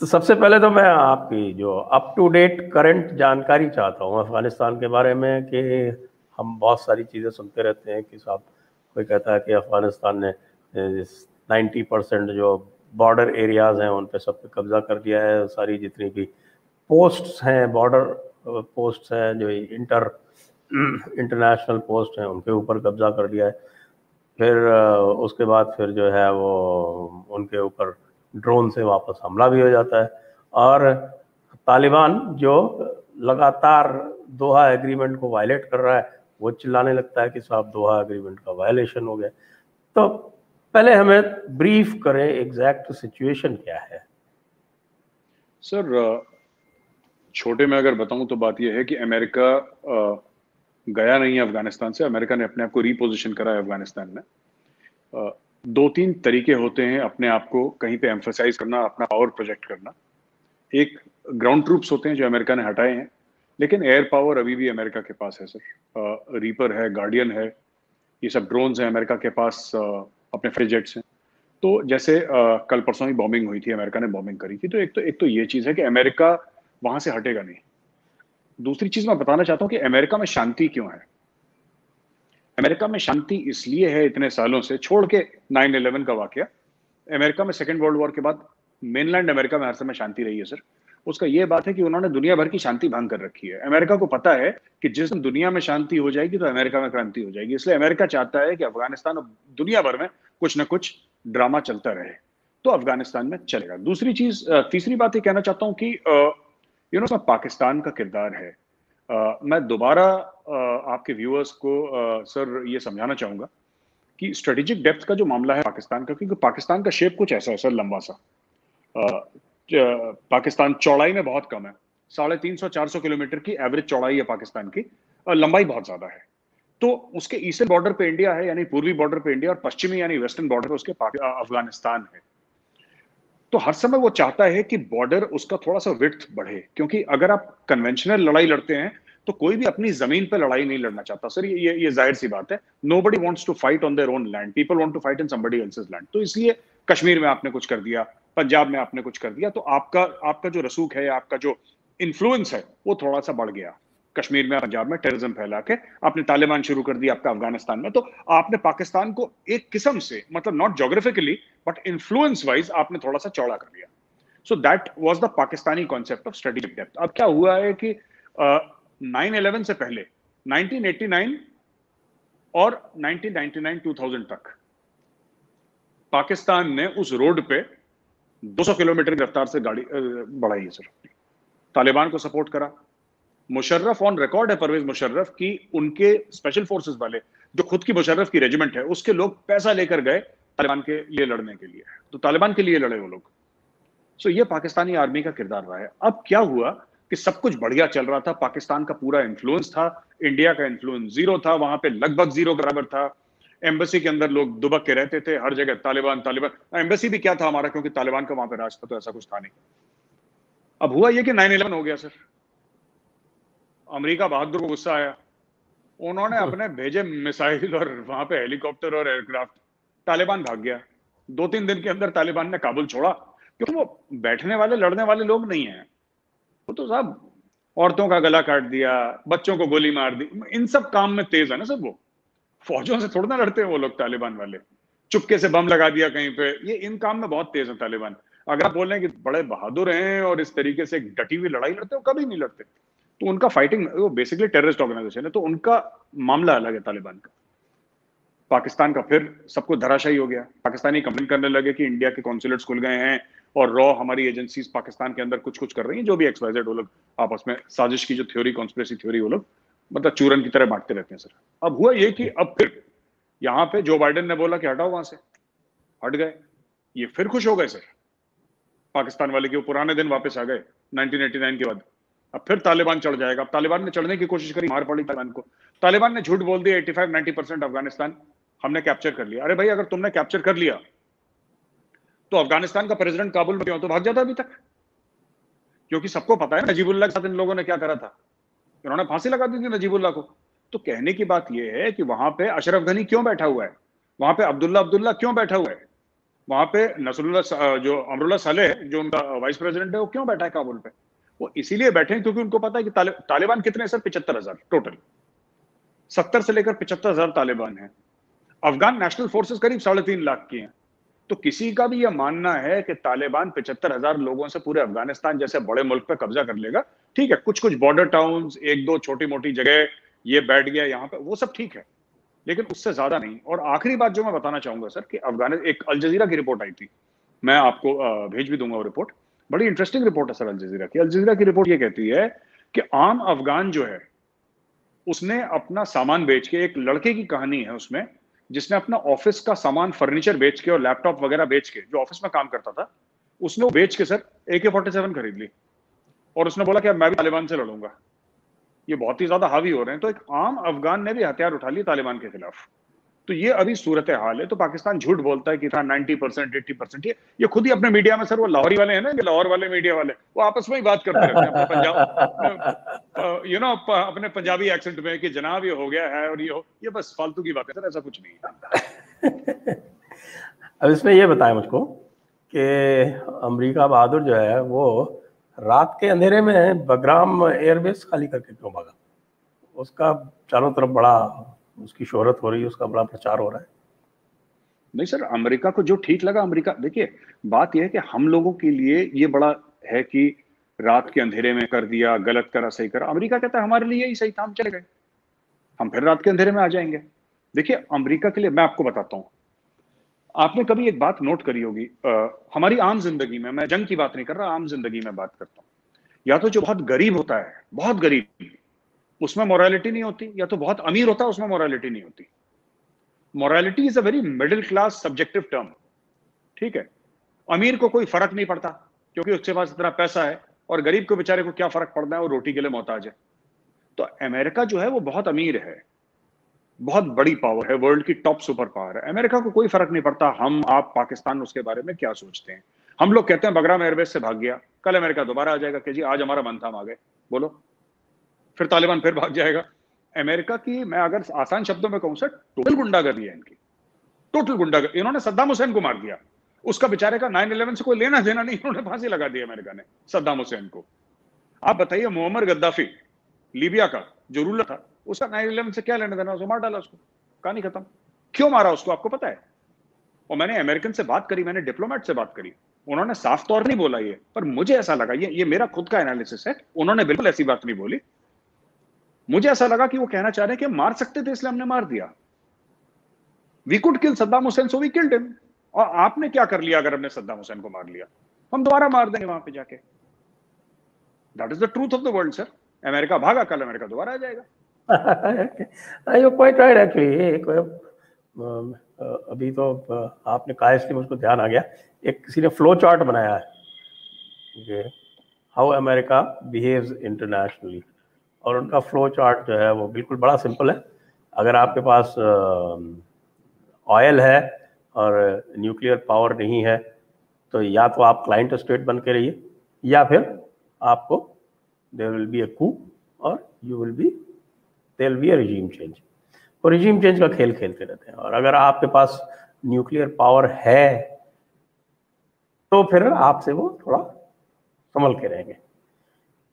तो सबसे पहले तो मैं आपकी जो अप टू डेट करंट जानकारी चाहता हूँ, अफ़गानिस्तान के बारे में कि हम बहुत सारी चीज़ें सुनते रहते हैं कि साहब कोई कहता है कि अफ़गानिस्तान ने नाइन्टी परसेंट जो बॉर्डर एरियाज़ हैं, उन पर सब पे कब्ज़ा कर दिया है। सारी जितनी भी पोस्ट्स हैं बॉर्डर पोस्ट हैं, जो इंटर इंटरनेशनल पोस्ट हैं, उनके ऊपर कब्ज़ा कर दिया है। फिर उसके बाद फिर जो है वो उनके ऊपर ड्रोन से वापस हमला भी हो जाता है। और तालिबान जो लगातार दोहा एग्रीमेंट को वायलेट कर रहा है, वो चिल्लाने लगता है कि साहब दोहा एग्रीमेंट का वायलेशन हो गया। तो पहले हमें ब्रीफ करें एग्जैक्ट सिचुएशन क्या है। सर, छोटे में अगर बताऊँ तो बात यह है कि अमेरिका गया नहीं है अफ़गानिस्तान से। अमेरिका ने अपने आप को रिपोजिशन करा है अफ़गानिस्तान में। दो तीन तरीके होते हैं अपने आप को कहीं पे एम्फोसाइज करना, अपना पावर प्रोजेक्ट करना। एक ग्राउंड ट्रूप्स होते हैं जो अमेरिका ने हटाए हैं, लेकिन एयर पावर अभी भी अमेरिका के पास है सर रीपर है गार्डियन है, ये सब ड्रोन्स हैं अमेरिका के पास अपने फ्रिजेट्स हैं। तो जैसे कल परसों ही बॉम्बिंग हुई थी, अमेरिका ने बॉम्बिंग करी थी तो एक तो एक तो ये चीज़ है कि अमेरिका वहाँ से हटेगा नहीं। दूसरी चीज़ मैं बताना चाहता हूँ कि अमेरिका में शांति क्यों है? अमेरिका में शांति इसलिए है इतने सालों से, छोड़ के नाइन इलेवन का वाक्य, अमेरिका में सेकेंड वर्ल्ड वॉर के बाद मेनलैंड अमेरिका में हर समय शांति रही है सर उसका यह बात है कि उन्होंने दुनिया भर की शांति भंग कर रखी है। अमेरिका को पता है कि जिस दिन दुनिया में शांति हो जाएगी तो अमेरिका में क्रांति हो जाएगी। इसलिए अमेरिका चाहता है कि अफ़गानिस्तान और दुनिया भर में कुछ ना कुछ ड्रामा चलता रहे तो अफ़गानिस्तान में चलेगा। दूसरी चीज़ तीसरी बात ये कहना चाहता हूँ कि यू नो पाकिस्तान का किरदार है। Uh, मैं दोबारा आपके व्यूअर्स को uh, सर ये समझाना चाहूँगा कि स्ट्रेटेजिक डेप्थ का जो मामला है पाकिस्तान का क्योंकि पाकिस्तान का शेप कुछ ऐसा है सर लंबा सा। पाकिस्तान चौड़ाई में बहुत कम है। साढ़े तीन सौ चार सौ किलोमीटर की एवरेज चौड़ाई है पाकिस्तान की लंबाई बहुत ज़्यादा है। तो उसके ईस्टर्न बॉर्डर पे इंडिया है यानी पूर्वी बॉर्डर पे इंडिया और पश्चिमी यानी वेस्टर्न बॉर्डर पे उसके अफ़गानिस्तान है। तो हर समय वो चाहता है कि बॉर्डर उसका थोड़ा सा विथ बढ़े क्योंकि अगर आप कन्वेंशनल लड़ाई लड़ते हैं तो कोई भी अपनी ज़मीन पर लड़ाई नहीं लड़ना चाहता। सर, ये ये ज़ाहिर सी बात है। Nobody wants to fight on their own land people want to fight in somebody else's land तो इसलिए कश्मीर में आपने कुछ कर दिया, पंजाब में आपने कुछ कर दिया तो आपका आपका जो रसूख है आपका जो इन्फ्लुएंस है, वो थोड़ा सा बढ़ गया। कश्मीर में, पंजाब में टेररिज्म फैला के आपने तालिबान शुरू कर दिया आपका अफ़गानिस्तान में। तो आपने पाकिस्तान को एक किस्म से मतलब not geographically but influence wise आपने थोड़ा सा चौड़ा कर दिया। So that was the Pakistani concept of strategic depth अब क्या हुआ है कि नाइन uh, इलेवन से पहले 1989 और 1999 2000 तक। पाकिस्तान ने उस रोड पे 200 किलोमीटर की रफ्तार से गाड़ी बढ़ाई है सर। तालिबान को सपोर्ट करा। मुशर्रफ ऑन रिकॉर्ड है परवेज मुशर्रफ की उनके स्पेशल फोर्सेस वाले जो खुद की मुशर्रफ की रेजिमेंट है उसके लोग पैसा लेकर गए तालिबान के लिए लड़ने के लिए। तो तालिबान के लिए लड़े वो लोग। सो ये पाकिस्तानी आर्मी का किरदार रहा है। अब क्या हुआ? कि सब कुछ बढ़िया चल रहा था पाकिस्तान का पूरा इन्फ्लुएंस था इंडिया का इन्फ्लुएंस ज़ीरो था वहाँ पे लगभग ज़ीरो बराबर था। एम्बेसी के अंदर लोग दुबक के रहते थे हर जगह तालिबान तालिबान। एम्बेसी भी क्या था हमारा क्योंकि तालिबान का वहाँ पे राज था तो ऐसा कुछ था नहीं। अब हुआ ये कि नाइन इलेवन हो गया सर। अमेरिका बहादुर को गुस्सा आया। उन्होंने अपने भेजे मिसाइल और वहाँ पे हेलीकॉप्टर और एयरक्राफ्ट तालिबान भाग गया। दो तीन दिन के अंदर तालिबान ने काबुल छोड़ा क्योंकि वो बैठने वाले लड़ने वाले लोग नहीं है। वो तो साहब औरतों का गला काट दिया, बच्चों को गोली मार दी, इन सब काम में तेज है ना सब वो। फौजों से थोड़ा ना लड़ते हैं वो लोग तालिबान वाले। चुपके से बम लगा दिया कहीं पे। ये इन काम में बहुत तेज है तालिबान। अगर आप बोल रहे हैं कि बड़े बहादुर हैं और इस तरीके से डटी हुई लड़ाई लड़ते हो कभी नहीं लड़ते। तो उनका फाइटिंग वो बेसिकली टेररिस्ट ऑर्गेनाइजेशन है तो उनका मामला अलग है तालिबान का। पाकिस्तान का फिर सबको कुछ धराशाही हो गया। पाकिस्तानी कंप्लेन करने लगे कि इंडिया के कॉन्सुलेट्स खुल गए हैं। और रॉ हमारी एजेंसीज पाकिस्तान के अंदर कुछ कुछ कर रही हैं, जो भी एक्सवाइजेड वो लोग आपस में साजिश की जो थ्योरी कॉन्स्परेसी थ्योरी वो लोग मतलब चूरन की तरह बांटते रहते हैं सर। अब हुआ ये कि अब फिर यहाँ पे जो बाइडेन ने बोला कि हटाओ वहाँ से। हट गए। ये फिर खुश हो गए सर। पाकिस्तान वाले के वो पुराने दिन वापस आ गए 1989 के बाद। अब फिर तालिबान चढ़ जाएगा। अब तालिबान ने चढ़ने की कोशिश करी, मार पड़ी तालिबान को। तालिबान ने झूठ बोल दिया 85 90 परसेंट अफ़गानिस्तान हमने कैप्चर कर लिया। अरे भाई, अगर तुमने कैप्चर कर लिया तो अफ़गानिस्तान का प्रेसिडेंट काबुल में क्यों तो भाग जाता अभी तक। क्योंकि सबको पता है नजीबुल्ला के साथ इन लोगों ने क्या करा था। इन्होंने फांसी लगा दी थी नजीबुल्ला को। तो कहने की बात यह है कि वहाँ पे अशरफ घनी क्यों बैठा हुआ है? वहाँ पे अब्दुल्ला अब्दुल्ला क्यों बैठा हुआ है? वहाँ पे नसरुल्ला जो अमरुल्ला साले जो उनका वाइस प्रेसिडेंट है वो क्यों बैठा है काबुल पे? वो इसीलिए बैठे हैं क्योंकि उनको पता है कि ताले, तालिबान कितने सर? पिछहत्तर हज़ार टोटल। सत्तर से लेकर पिछहत्तर हज़ार तालिबान है। अफगान नेशनल फोर्सेस करीब साढ़े तीन लाख की हैं। तो किसी का भी यह मानना है कि तालिबान पिछहत्तर हज़ार लोगों से पूरे अफ़गानिस्तान जैसे बड़े मुल्क पे कब्जा कर लेगा, ठीक है कुछ कुछ बॉर्डर टाउन एक दो छोटी मोटी जगह ये बैठ गया यहाँ पे, वो सब ठीक है, लेकिन उससे ज़्यादा नहीं। और आखिरी बात जो मैं बताना चाहूँगा सर, कि अफ़गानिस्तान एक अल जजीरा की रिपोर्ट आई थी, मैं आपको भेज भी दूँगा वो रिपोर्ट। बड़ी इंटरेस्टिंग रिपोर्ट है सर अल जजीरा की। अल जजीरा की रिपोर्ट ये कहती है कि आम अफगान जो है, उसने अपना सामान बेच के, एक लड़के की कहानी है उसमें जिसने अपना ऑफ़िस का सामान फर्नीचर बेच के और लैपटॉप वगैरह बेच के, जो ऑफ़िस में काम करता था, उसने वो बेच के सर ए के फोर्टी सेवन खरीद ली। और उसने बोला कि अब मैं भी तालिबान से लड़ूँगा। ये बहुत ही ज़्यादा हावी हो रहे हैं। तो एक आम अफगान ने भी हथियार उठा लिए तालिबान के खिलाफ। तो ये अभी सूरत हाल है तो पाकिस्तान झूठ बोलता है कि था नाइनटी परसेंट एट्टी परसेंट ये ये खुद ही अपने मीडिया में सर वो लाहौरी वाले हैं ना ये लाहौर वाले मीडिया वाले वो आपस में ही बात करते रहते हैं पंजाब यू नो अपने पंजाबी एक्सेंट में कि जनाब ये हो गया है और ये हो ये बस फालतू की बात है सर ऐसा कुछ नहीं अब इसमें ये बताया मुझको कि अमरीका बहादुर जो है वो रात के अंधेरे में बगराम एयरबेस खाली करके क्यों भागा? उसका चारों तरफ़ बड़ा उसकी शोहरत हो रही है उसका बड़ा प्रचार हो रहा है। नहीं सर अमेरिका को जो ठीक लगा अमेरिका देखिए बात यह है कि हम लोगों के लिए ये बड़ा है कि रात के अंधेरे में कर दिया गलत करा सही करा। अमेरिका कहता है हमारे लिए ही सही था हम चले गए। हम फिर रात के अंधेरे में आ जाएँगे। देखिए अमेरिका के लिए मैं आपको बताता हूँ। आपने कभी एक बात नोट करी होगी आ, हमारी आम ज़िंदगी में मैं जंग की बात नहीं कर रहा आम ज़िंदगी में बात करता हूँ। या तो जो बहुत गरीब होता है बहुत गरीब उसमें मोरालिटी नहीं होती, या तो बहुत अमीर होता है, उसमें मोरालिटी नहीं होती। Morality is a very middle class subjective term ठीक है? अमीर को कोई फ़र्क नहीं पड़ता, क्योंकि उसके पास इतना पैसा है, और गरीब को बेचारे को क्या फ़र्क पड़ता है, वो रोटी के लिए मोहताज है। तो अमेरिका जो है, वो बहुत अमीर है, बहुत बड़ी पावर है वर्ल्ड की टॉप सुपर पावर है। अमेरिका को कोई फ़र्क नहीं पड़ता, हम, आप, पाकिस्तान, उसके बारे में क्या सोचते हैं। हम लोग कहते हैं, बगराम एयरबेस से भाग गया, कल अमेरिका दोबारा आ जाएगा कि जी आज हमारा मन था हम आ गए बोलो। फिर तालिबान फिर भाग जाएगा। अमेरिका की, मैं अगर आसान शब्दों में कहूँ, सर टोटल गुंडागर्दी है इनकी। टोटल गुंडागर्दी। इन्होंने सद्दाम हुसैन को मार दिया। उसका बेचारे का नाइन इलेवन से कोई लेना देना नहीं, इन्होंने फांसी लगा दी अमेरिका ने, सद्दाम हुसैन को। आप बताइए, मोहम्मद गद्दाफी, लीबिया का जो रूलर था, उसका नाइन इलेवन से क्या लेना देना उसको मार डाला उसको। कहानी खत्म। क्यों मारा उसको, आपको पता है? और मैंने अमेरिकन से बात करी, मैंने डिप्लोमेट से बात करी। उन्होंने साफ़ तौर नहीं बोला ये, पर मुझे ऐसा लगा, ये ये मेरा खुद का एनालिसिस है, उन्होंने बिल्कुल ऐसी बात नहीं बोली। मुझे ऐसा लगा कि वो कहना चाह रहे हैं कि मार सकते थे, इसलिए हमने मार दिया। We could kill Saddam Hussein so we killed him और आपने क्या कर लिया अगर हमने सद्दाम हुसैन को मार लिया? हम दोबारा मार देंगे वहाँ पे जाके। That is the truth of the world sir America भागा, कल अमेरिका दोबारा आ जाएगा। यू पॉइंट राइट एक्चुअली अभी तो आपने कहा इसलिए मुझको ध्यान आ गया। एक किसी ने फ्लो चार्ट बनाया है। हाउ अमेरिका बिहेव्स इंटरनेशनली और उनका फ्लो चार्ट जो है वो बिल्कुल बड़ा सिंपल है। अगर आपके पास ऑयल है और न्यूक्लियर पावर नहीं है तो या तो आप क्लाइंट स्टेट बन के रहिए, या फिर आपको देर विल बी ए कू और you will be there will be a regime change और रिजीम चेंज का खेल खेलते रहते हैं। और अगर आपके पास न्यूक्लियर पावर है तो फिर आपसे वो थोड़ा संभल के रहेंगे।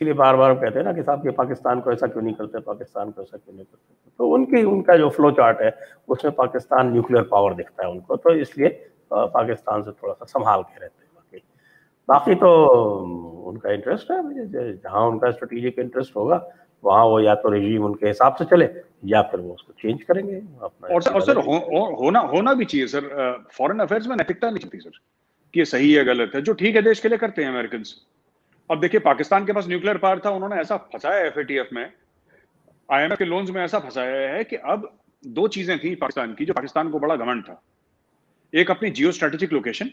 इसीलिए बार बार कहते हैं ना कि साहब ये पाकिस्तान को ऐसा क्यों नहीं करते पाकिस्तान को ऐसा क्यों नहीं करते? तो उनकी उनका जो फ्लो चार्ट है उसमें पाकिस्तान न्यूक्लियर पावर दिखता है उनको तो इसलिए पाकिस्तान से थोड़ा सा संभाल के रहते हैं बाकी। बाकी तो उनका इंटरेस्ट है जहाँ उनका स्ट्रेटेजिक इंटरेस्ट होगा वहाँ वो या तो रिजीम उनके हिसाब से चले या फिर वो उसको चेंज करेंगे अपना और सर, और सर हो, होना होना भी चाहिए सर फॉरेन अफेयर्स में नैतिकता नहीं चलती सर कि सही है गलत है जो ठीक है देश के लिए करते हैं अमेरिकन अब देखिए, पाकिस्तान के पास न्यूक्लियर पावर था, उन्होंने ऐसा फंसाया एफ़ में। आईएमएफ के लोन्स में ऐसा फंसाया है कि अब दो चीज़ें थी पाकिस्तान की, जो पाकिस्तान को बड़ा घमंड था। एक अपनी जियो स्ट्रेटेजिक लोकेशन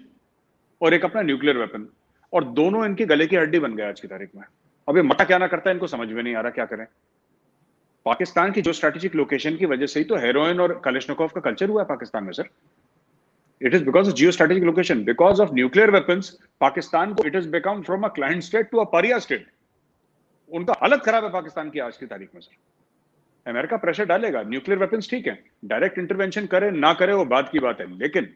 और एक अपना न्यूक्लियर वेपन और दोनों इनके गले की हड्डी बन गए आज की तारीख में। अब ये मटा क्या ना करता है, इनको समझ में नहीं आ रहा क्या करें। पाकिस्तान की जो स्ट्रेटेजिक लोकेशन की वजह से ही तो हेरोइन और कलिश्नकोव का कल्चर हुआ है पाकिस्तान में sir It is because of geostrategic location. Because of nuclear weapons, Pakistan it has become from a client state to a pariah state. उनका हालत खराब है पाकिस्तान की आज की तारीख में सर। अमेरिका प्रेशर डालेगा। न्यूक्लियर वेपन्स ठीक है। डायरेक्ट इंटरवेंशन करे ना करे वो बात की बात है। लेकिन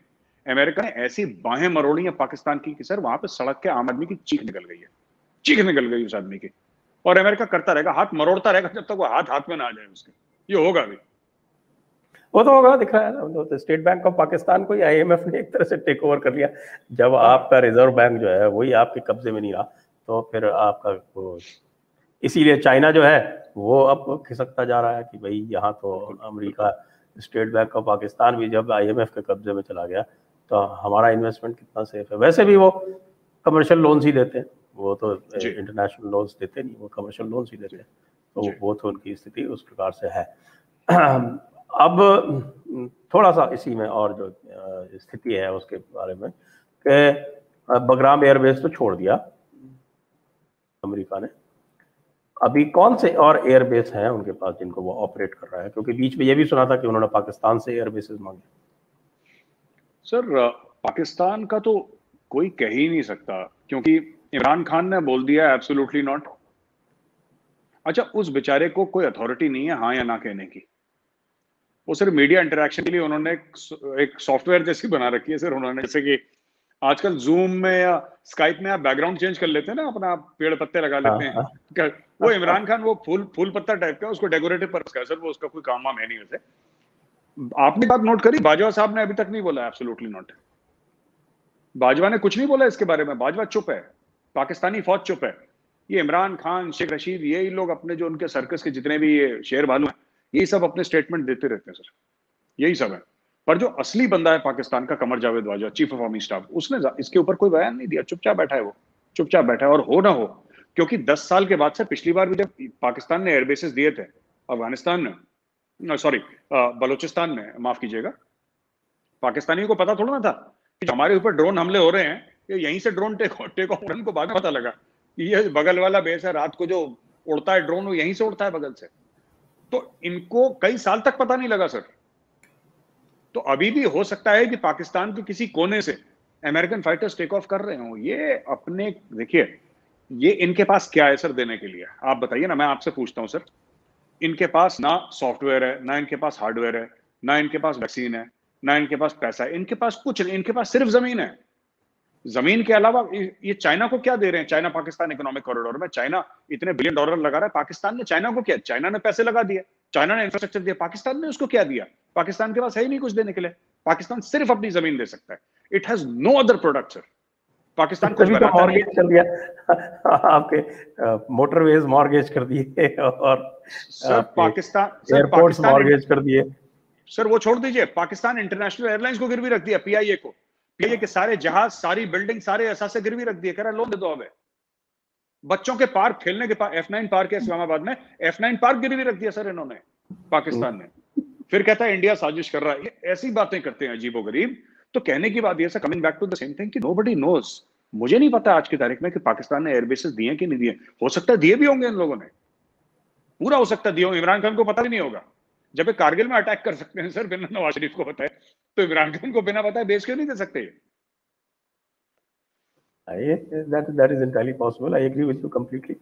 अमेरिका ने ऐसी बाहें मरोड़ी है पाकिस्तान की कि सर वहाँ पे सड़क के आम आदमी की चीख निकल गई है। चीख निकल गई उस आदमी की। और अमेरिका करता रहेगा हाथ मरोड़ता रहेगा जब तक वो हाथ हाथ में ना आ जाए उसके। ये होगा भी। वो तो होगा दिख रहा है ना। तो स्टेट बैंक ऑफ़ पाकिस्तान को आई आईएमएफ ने एक तरह से टेक ओवर कर लिया। जब आपका रिज़र्व बैंक जो है वही आपके कब्जे में नहीं रहा तो फिर आपका इसीलिए चाइना जो है वो अब खिसकता जा रहा है कि भाई यहाँ तो America State Bank of Pakistan भी जब आईएमएफ के कब्जे में चला गया तो हमारा इन्वेस्टमेंट कितना सेफ़ है? वैसे भी वो कमर्शियल लोन्स ही देते हैं। वो तो इंटरनेशनल लोन्स देते नहीं वो कमर्शियल लोन्स ही देते हैं। तो वो तो उनकी स्थिति उस प्रकार से है। अब थोड़ा सा इसी में और जो स्थिति है उसके बारे में कि बगराम एयरबेस तो छोड़ दिया। अमेरिका ने। अभी कौन से और एयरबेस हैं उनके पास जिनको वो ऑपरेट कर रहा है? क्योंकि बीच में ये भी सुना था कि उन्होंने पाकिस्तान से एयरबेसेस मांगे। सर पाकिस्तान का तो कोई कह ही नहीं सकता, क्योंकि इमरान खान ने बोल दिया एब्सोल्युटली नॉट अच्छा उस बेचारे को कोई अथॉरिटी नहीं है हाँ या ना कहने की। वो सिर्फ़ मीडिया इंटरेक्शन के लिए उन्होंने एक सॉफ्टवेयर जैसी बना रखी है सर उन्होंने जैसे कि आजकल जूम में या स्काइप में आप बैकग्राउंड चेंज कर लेते हैं ना अपना पेड़ पत्ते लगा लेते हैं। हाँ, हाँ। वो इमरान खान वो फूल फूल पत्ता टाइप का उसको डेकोरेटिव पर्पस का सर वो उसका कोई काम वाम है नहीं वैसे। आपने बात नोट करी? बाजवा साहब ने अभी तक नहीं बोला एब्सोल्युटली नॉट बाजवा ने कुछ नहीं बोला इसके बारे में? बाजवा चुप है पाकिस्तानी फौज चुप है। ये इमरान खान शेख रशीद यही लोग अपने जो उनके सर्कस के जितने भी ये शेर भालू हैं यही सब अपने स्टेटमेंट देते रहते हैं सर यही सब है। पर जो असली बंदा है पाकिस्तान का, कमर जावेद वाजा चीफ ऑफ़ आर्मी स्टाफ उसने इसके ऊपर कोई बयान नहीं दिया। चुपचाप बैठा है वो। चुपचाप बैठा है, और हो ना हो, क्योंकि 10 साल के बाद से पिछली बार भी जब पाकिस्तान ने एयरबेसिस दिए थे, अफ़गानिस्तान में सॉरी बलोचिस्तान में, माफ़ कीजिएगा, पाकिस्तानियों को पता थोड़ा ना था कि हमारे ऊपर ड्रोन हमले हो रहे हैं कि यहीं से ड्रोन टेक टेक ऑफ़ को बाद में पता लगा ये बगल वाला बेस है, रात को जो उड़ता है ड्रोन वो यहीं से उड़ता है बगल से। तो इनको कई साल तक पता नहीं लगा, सर। तो अभी भी हो सकता है कि पाकिस्तान के किसी कोने से अमेरिकन फाइटर्स टेक ऑफ़ कर रहे हो। ये अपने, देखिए, ये इनके पास क्या है, सर, देने के लिए? आप बताइए ना, मैं आपसे पूछता हूँ, सर। इनके पास ना सॉफ्टवेयर है, ना इनके पास हार्डवेयर है, ना इनके पास वैक्सीन है, ना इनके पास पैसा है, इनके पास कुछ नहीं, इनके पास सिर्फ़ ज़मीन है। ज़मीन के अलावा ये चाइना को क्या दे रहे हैं? चाइना पाकिस्तान इकोनॉमिक कॉरिडोर में चाइना इतने बिलियन डॉलर लगा रहा है पाकिस्तान ने चाइना को क्या चाइना ने पैसे लगा दिए चाइना ने इंफ्रास्ट्रक्चर दिया पाकिस्तान ने उसको क्या दिया? पाकिस्तान के पास है ही नहीं कुछ देने के लिए। पाकिस्तान सिर्फ़ अपनी ज़मीन दे सकता है। It has no other product sir Pakistan कुछ तो मॉर्गेज कर दिया आपके मोटरवेज मॉर्गेज कर दिए और सर पाकिस्तान एयरपोर्ट्स मॉर्गेज कर दिए। सर वो छोड़ दीजिए। पाकिस्तान इंटरनेशनल एयरलाइंस को गिरवी रख दिया पीआईए को। पीआईए के सारे जहाज़, सारी बिल्डिंग सारे असासे गिरवी रख दिए। कह रहा, लोन दे दो अब। बच्चों के पार्क खेलने के पार्क एफ़ नाइन पार्क है इस्लामाबाद में। एफ़ नाइन पार्क गिरवी रख दिया सर इन्होंने, पाकिस्तान ने। फिर कहता है, इंडिया साजिश कर रहा है। ऐसी बातें करते हैं अजीबो गरीब। तो कहने की बात यह sir coming back to the same thing कि नोबडी नोज़ मुझे नहीं पता आज की तारीख में कि पाकिस्तान ने एयरबेसेस दिए कि नहीं दिए हो। सकता है दिए भी होंगे इन लोगों ने। पूरा हो सकता है दिए इमरान खान को पता भी नहीं होगा। जब कारगिल में अटैक कर सकते हैं सर बिना नवाज़ शरीफ को बताए। तो इमरान खान को बिना बताए बेच क्यों नहीं दे सकते I, that that is entirely possible. I agree with you completely.